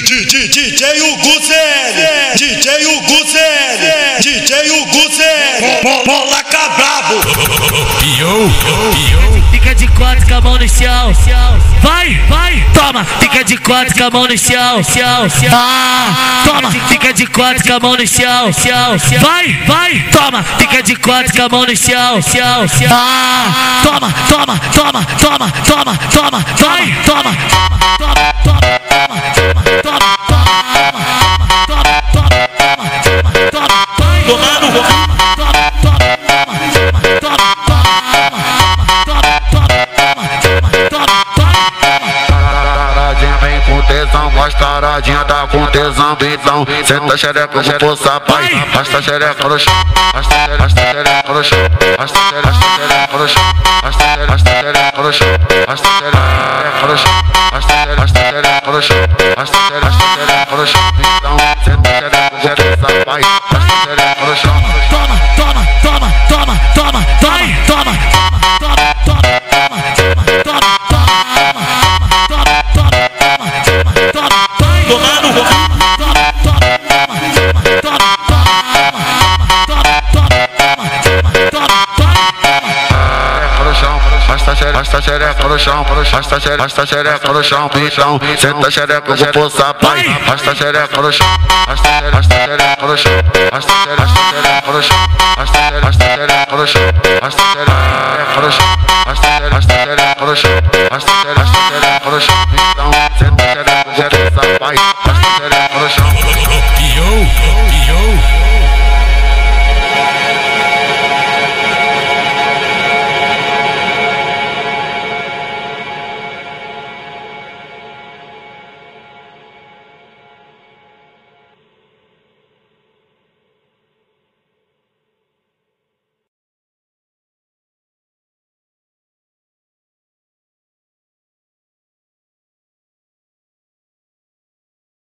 DJ Hugo Zé, DJ Hugo Zé, DJ Hugo Zé, Molaca brabo. Fica de quatro com a mão no chão. Vai, vai, toma. Fica de quatro com a mão no chão. Ah, toma. Fica de quatro com a mão no chão. Vai, vai, toma. Fica de quatro com a mão no chão. Ah, toma, toma, toma, toma, toma, toma, Tomando Taradinha vem com tesão, mostra taradinha tá com tesão Então, senta xereca, vou forçar pai. Rasta xereca no chão, rasta xereca, no chão. Rasta xereca, no chão. Rasta xereca, no chão. Rasta xereca no chão. Rasta xereca, no chão. Rasta xereca no chão. Então, Let it for the. arrasta a xereca no chão, arrasta a xereca, arrasta a xereca no chão, então senta xereca, vou pousar, pai, arrasta xereca no chão, arrasta a xereca no chão, arrasta a xereca no chão, arrasta a xereca no chão, arrasta a xereca no chão, arrasta a xereca no chão, arrasta a xereca no chão,